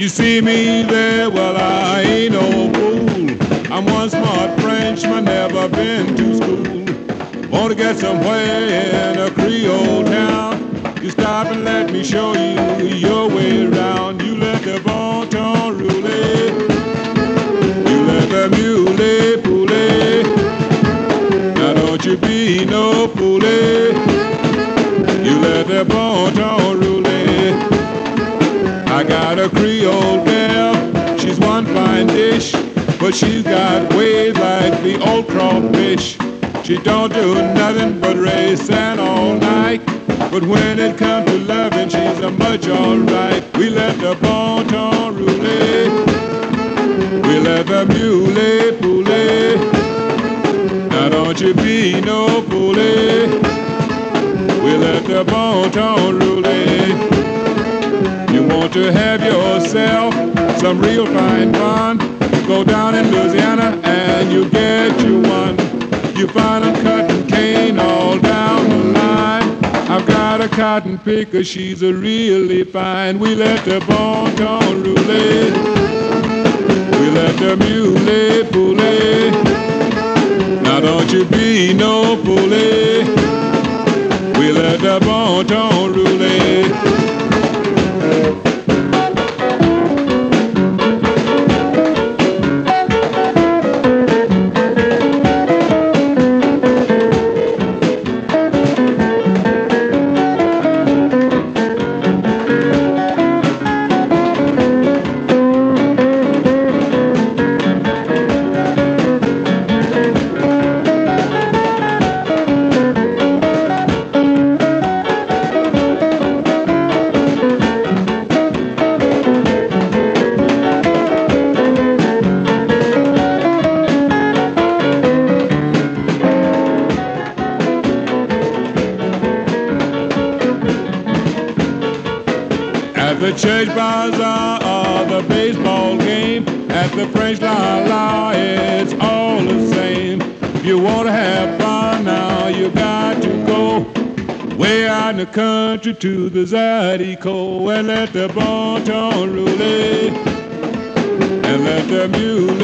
You see me there, well, I ain't no fool. I'm one smart Frenchman, never been to school. Want to get somewhere in a Creole town? You stop and let me show you Gal, she's one fine dish, but she's got ways like the old crawfish. She don't do nothing but race and all night. But when it comes to loving, she's a much alright. We let the bon ton roula. We let the mule poulet. Now don't you be no foolie. We let the bon ton roula You want to have yourself some real fine fun, go down in Louisiana and you get you one. You find a cutting cane all down the line. I've got a cotton picker, she's a really fine. We let the bon ton roula. We let the mule poulet. Now don't you be no foolie. We let the bon ton roula. The church bazaar or the baseball game, at the French La La, it's all the same. If you want to have fun now, you got to go. Way out in the country to the Zydeco and let the bon ton roula. And let the mule